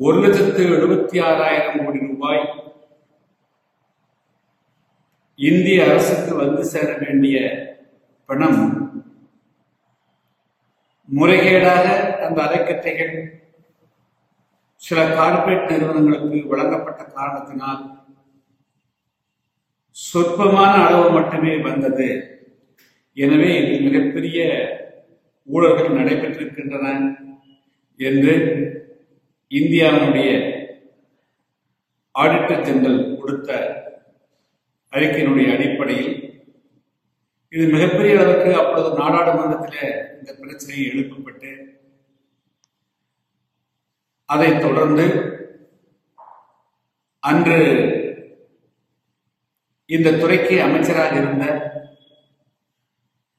ஒரு லட்சத்து எழுபத்தி ஆறாயிரம் கோடி ரூபாய் இந்திய அரசுக்கு வந்து சேர வேண்டிய பணம் முறைகேடாக அந்த அலைக்கற்றைகள் சில கார்ப்பரேட் நிறுவனங்களுக்கு வழங்கப்பட்ட காரணத்தினால் சொற்பமான அளவு மட்டுமே வந்தது. எனவே இதில் மிகப்பெரிய ஊழல்கள் நடைபெற்றிருக்கின்றன என்று இந்தியாவினுடைய ஆடிட்டர் ஜெனரல் கொடுத்த அறிக்கையினுடைய அடிப்படையில் இது மிகப்பெரிய அளவுக்கு அப்பொழுது நாடாளுமன்றத்தில் இந்த பிரச்சனை எழுப்பப்பட்டு அதைத் தொடர்ந்து அன்று இந்த துறைக்கு அமைச்சராக இருந்த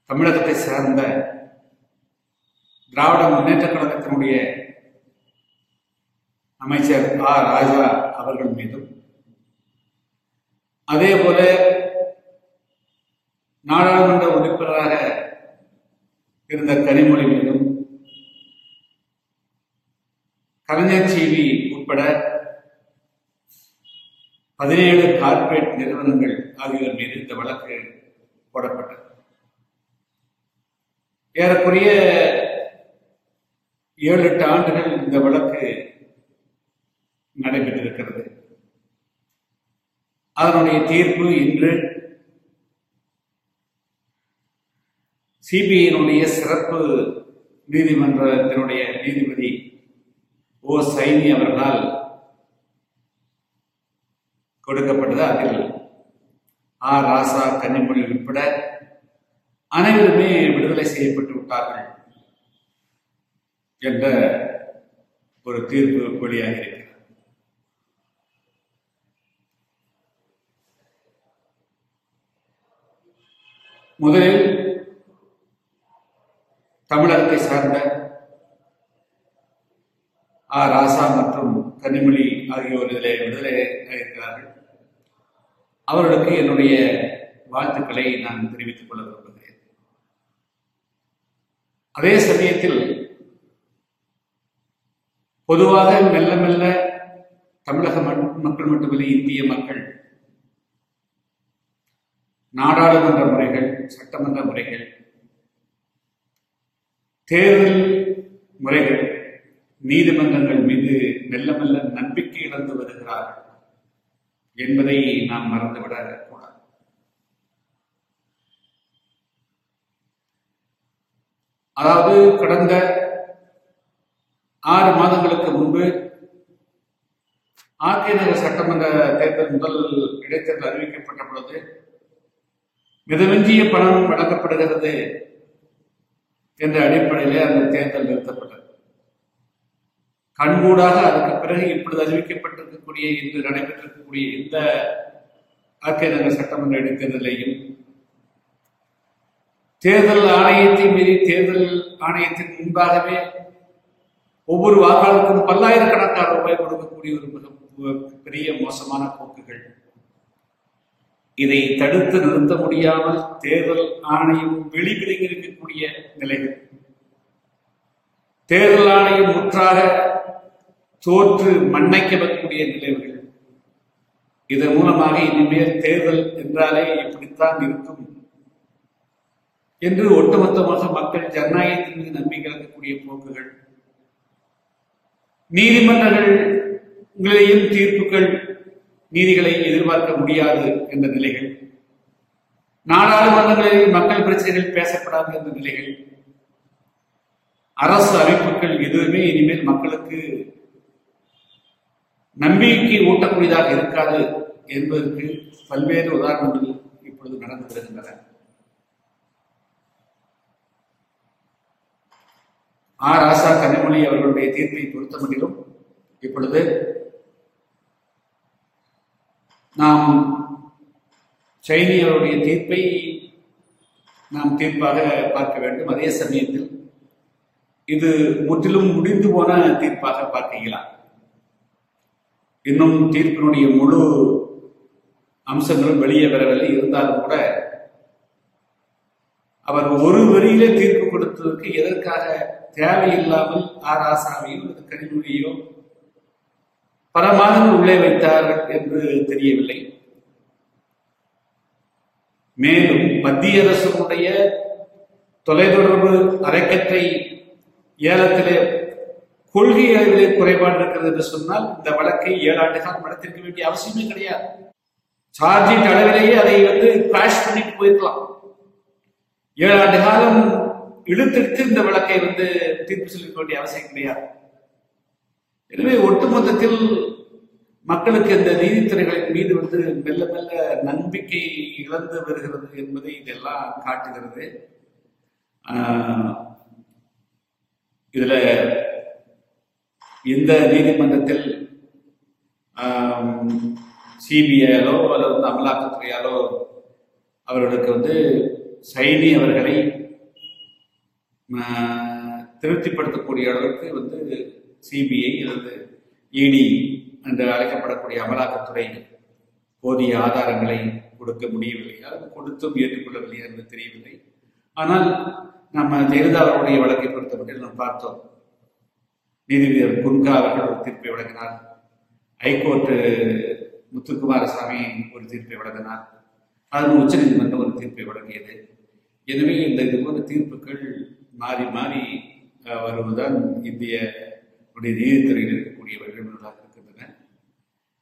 தமிழகத்தை சார்ந்த திராவிட முன்னேற்ற கழகத்தினுடைய அமைச்சர் ஆ. ராஜா அவர்கள் மீதும். அதே போல நாடாளுமன்ற உறுப்பினராக இருந்த கனிமொழி மீதும் கலைஞர் டிவி உட்பட பதினேழு கார்ப்பரேட் நிறுவனங்கள் ஆகியோர் மீது இந்த வழக்கு போடப்பட்டது. ஏறக்குறைய ஏழு எட்டு ஆண்டுகள் இந்த வழக்கு நடைபெற்றிருக்கிறது. அதனுடைய தீர்ப்பு இன்று சிபிஐனுடைய சிறப்பு நீதிமன்றத்தினுடைய நீதிபதி ஓ. சைனி அவர்களால் கொடுக்கப்பட்டது. அதில் ஆ. ராசா கன்னிமொழி உட்பட அனைவருமே விடுதலை செய்யப்பட்டு விட்டார்கள் என்ற ஒரு தீர்ப்பு வெளியாக இருக்கிறது முதலில் தமிழகத்தை சார்ந்த ஆ. ராசா மற்றும் கனிமொழி ஆகியோர் இதில் விடுதலை இருக்கிறார்கள் அவர்களுக்கு என்னுடைய வாழ்த்துக்களை நான் தெரிவித்துக் கொள்ள விரும்புகிறேன். அதே சமயத்தில் பொதுவாக மெல்ல மெல்ல தமிழக மக்கள் மட்டுமில்லை இந்திய மக்கள் நாடாளுமன்ற முறைகள் சட்டமன்ற முறைகள் தேர்தல் முறைகள் நீதிமன்றங்கள் மீது மெல்ல மெல்ல நம்பிக்கை இழந்து வருகிறார்கள் என்பதை நாம் மறந்துவிட கூடாது. அதாவது கடந்த ஆறு மாதங்களுக்கு முன்பு ஆர்கே நகர் சட்டமன்ற தேர்தல் முதல் இடைத்தேர்தல் அறிவிக்கப்பட்ட பொழுது மிதமிஞ்சிய பணம் வழங்கப்படுகிறது என்ற அடிப்படையிலே அந்த தேர்தல் நிறுத்தப்பட்டது. கண்கூடாக அதுக்கு பிறகு இப்பொழுது அறிவிக்கப்பட்டிருக்கக்கூடிய இன்று நடைபெற்றிருக்கக்கூடிய இந்த ஆர்கே சட்டமன்ற இடைத்தேர்தலையும் தேர்தல் ஆணையத்தை மீறி தேர்தல் ஆணையத்தின் முன்பாகவே ஒவ்வொரு வாக்காளருக்கும் பல்லாயிரக்கணக்கான ரூபாய் கொடுக்கக்கூடிய ஒரு மிக பெரிய மோசமான போக்குகள் இதை தடுத்து நிறுத்த முடியாமல் தேர்தல் ஆணையம் வெளிவிலகி இருக்கக்கூடிய நிலைகள். தேர்தல் ஆணையம் முற்றாக தோற்று மண்ணைக்கப்படக்கூடிய நிலைகள். இதன் மூலமாக இனிமேல் தேர்தல் என்றாலே இப்படித்தான் இருக்கும். என்று ஒட்டுமொத்தமாக மக்கள் ஜனநாயகத்தின் மீது நம்பிக்கை இருக்கக்கூடிய போக்குகள் நீதிமன்றங்களையும் தீர்ப்புகள் நீதிகளை எதிர்பார்க்க முடியாது என்ற நிலைகள் நாடாளுமன்றங்களில் மக்கள் பிரச்சனைகள் பேசப்படாது என்ற நிலைகள் அரசு அமைப்புகள் எதுவுமே இனிமேல் மக்களுக்கு நம்பிக்கை ஊட்டக்கூடியதாக இருக்காது என்பதற்கு பல்வேறு உதாரணங்கள் இப்பொழுது நடந்து வருகின்றன. ஆ ராசா கனிமொழி அவர்களுடைய தீர்ப்பை பொறுத்தமட்டிலும் இப்பொழுது நாம் சைனியருடைய தீர்ப்பை நாம் தீர்ப்பாக பார்க்க வேண்டும். அதே சமயத்தில் இது முற்றிலும் முடிந்து போன தீர்ப்பாக பார்க்கலாம். இன்னும் தீர்ப்பினுடைய முழு அம்சங்களும் வெளியே வரவில்லை. இருந்தாலும் கூட அவர் ஒரு வரியிலே தீர்ப்பு கொடுத்ததற்கு எதற்காக தேவையில்லாமல் ஆர் ஆசாவையோ அல்லது கனிமொழியோ பல உள்ளே வைத்தார்கள் என்று தெரியவில்லை. மேலும் மத்திய அரசுடைய தொலைத்தொடர்பு அரைக்கற்றை ஏலத்திலே கொள்கை அளவிலே குறைபாடு இருக்கிறது என்று சொன்னால் இந்த வழக்கை ஏழு ஆண்டு காலம் நடத்திருக்க வேண்டிய அவசியமே கிடையாது. சார்ஜிட் அளவிலேயே அதை வந்து கிராஷ் பண்ணிட்டு போயிருக்கலாம். ஏழு ஆண்டு காலம் இழுத்தெடுத்து இந்த வழக்கை வந்து தீர்ப்பு சொல்லிக்க வேண்டிய அவசியம் கிடையாது. எனவே ஒட்டுமொத்தத்தில் மக்களுக்கு இந்த நீதித்துறைகளின் மீது வந்து மெல்ல மெல்ல நம்பிக்கை இழந்து வருகிறது என்பதை இதெல்லாம் காட்டுகிறது. இதுல இந்த நீதிமன்றத்தில் சிபிஐயாலோ அல்லது வந்து அமலாக்கத்துறையாலோ அவர்களுக்கு வந்து சைனி அவர்களை திருப்திப்படுத்தக்கூடிய அளவுக்கு வந்து சிபிஐ அல்லது இடி என்று அழைக்கப்படக்கூடிய அமலாக்கத்துறை போதிய ஆதாரங்களை கொடுக்க முடியவில்லை. அது கொடுத்தும் ஏற்றுக்கொள்ளவில்லை என்று தெரியவில்லை. ஆனால் நம்ம ஜெயலலிதா அவருடைய வழக்கை பொறுத்தமட்டில் நாம் பார்த்தோம். நீதிபதியர் குன்கா அவர்கள் ஒரு தீர்ப்பை வழங்கினார். ஹைகோர்ட்டு முத்துக்குமாரசாமி ஒரு தீர்ப்பை வழங்கினார். அது உச்சநீதிமன்றம் ஒரு தீர்ப்பை வழங்கியது. எனவே இந்த இது போன்ற தீர்ப்புகள் மாறி மாறி வருவதுதான் இந்திய நம்முடைய நீதித்துறையில் இருக்கக்கூடிய வழிமுறைகளாக இருக்கின்றன.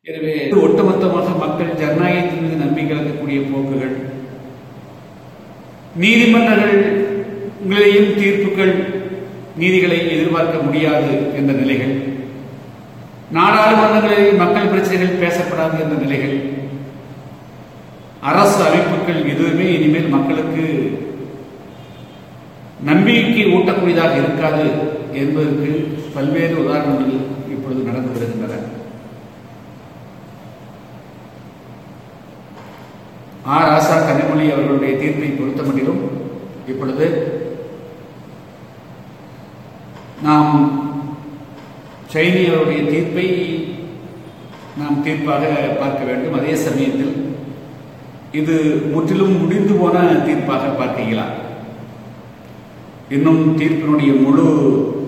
எனவே ஒட்டுமொத்தமாக மக்கள் ஜனநாயகத்தின் மீது நம்பிக்கை இழக்கக்கூடிய போக்குகள். நீதிமன்றங்களையும் தீர்ப்புகள் நீதிகளை எதிர்பார்க்க முடியாது என்ற நிலைகள். நாடாளுமன்றங்களில் மக்கள் பிரச்சனைகள் பேசப்படாது என்ற நிலைகள். அரசு அமைப்புகள் எதுவுமே இனிமேல் மக்களுக்கு நம்பிக்கை ஊட்டக்கூடியதாக இருக்காது என்பதற்கு பல்வேறு உதாரணங்கள் இப்பொழுது நடந்து வருகின்றன. ஆர். ராசா கனிமொழி அவர்களுடைய தீர்ப்பை பொறுத்தமட்டிலும் இப்பொழுது நாம் சைனி அவருடைய தீர்ப்பை நாம் தீர்ப்பாக பார்க்க வேண்டும். அதே சமயத்தில் இது முற்றிலும் முடிந்து போன தீர்ப்பாக பார்க்க இன்னும் தீர்ப்பினுடைய முழு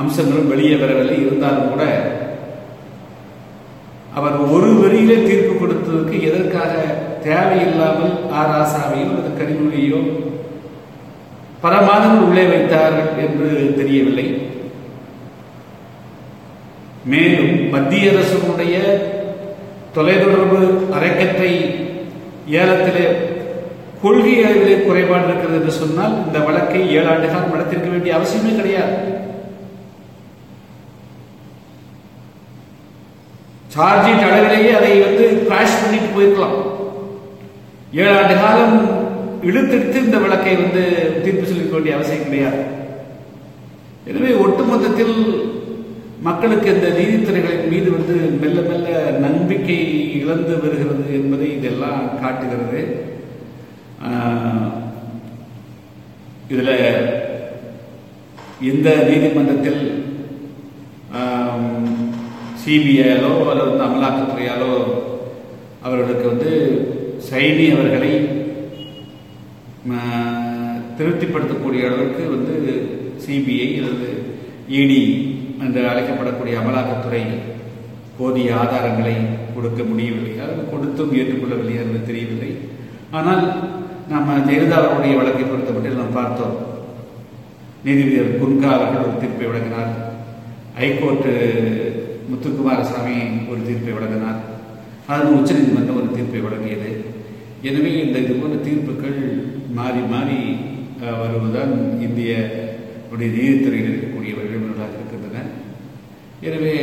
அம்சங்களும் வெளியே வரவில்லை. இருந்தாலும் கூட அவர் ஒரு வரியிலே தீர்ப்பு கொடுத்ததற்கு எதற்காக தேவையில்லாமல் ஆர் ஆசாமியோ அல்லது கனிமொழியோ பல மாதங்கள் உள்ளே வைத்தார்கள் என்று தெரியவில்லை. மேலும் மத்திய அரசுடைய தொலைத்தொடர்பு அரைக்கற்றை ஏலத்திலே கொள்கை அளவிலே குறைபாடு இருக்கிறது என்று சொன்னால் இந்த வழக்கை ஏழு ஆண்டு காலம் நடத்திருக்க வேண்டிய அவசியமே கிடையாது. சார்ஜிட் அளவிலேயே அதை வந்து கிராஷ் பண்ணிட்டு போயிருக்கலாம். ஏழு ஆண்டு காலம் இழுத்தெடுத்து இந்த வழக்கை வந்து தீர்ப்பு சொல்லிக்க வேண்டிய அவசியம் கிடையாது. எனவே ஒட்டுமொத்தத்தில் மக்களுக்கு இந்த நீதித்துறைகளின் மீது வந்து மெல்ல மெல்ல நம்பிக்கை இழந்து வருகிறது என்பதை இதெல்லாம் காட்டுகிறது. இதில் இந்த நீதிமன்றத்தில் சிபிஐயாலோ அல்லது வந்து அமலாக்கத்துறையாலோ அவர்களுக்கு வந்து சைனி அவர்களை திருப்திப்படுத்தக்கூடிய அளவுக்கு வந்து சிபிஐ அல்லது இடி என்று அழைக்கப்படக்கூடிய அமலாக்கத்துறை போதிய ஆதாரங்களை கொடுக்க முடியவில்லை. அது கொடுத்தும் ஏற்றுக்கொள்ளவில்லை என்று தெரியவில்லை. ஆனால் நம்ம ஜெயலலிதா அவருடைய வழக்கை பொறுத்தமட்டில் நாம் பார்த்தோம். நீதிபதி குன்கா அவர்கள் ஒரு தீர்ப்பை வழங்கினார். ஹைகோர்ட்டு முத்துக்குமாரசாமி ஒரு தீர்ப்பை வழங்கினார். அது உச்சநீதிமன்றம் ஒரு தீர்ப்பை வழங்கியது. எனவே இந்த இது போன்ற தீர்ப்புகள் மாறி மாறி வருவதுதான் இந்திய உடைய நீதித்துறையில் இருக்கக்கூடிய வழிமுறைகளாக இருக்கின்றன. எனவே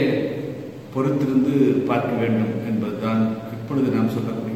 பொறுத்திருந்து பார்க்க வேண்டும் என்பதுதான் இப்பொழுது நாம் சொல்லக்கூடிய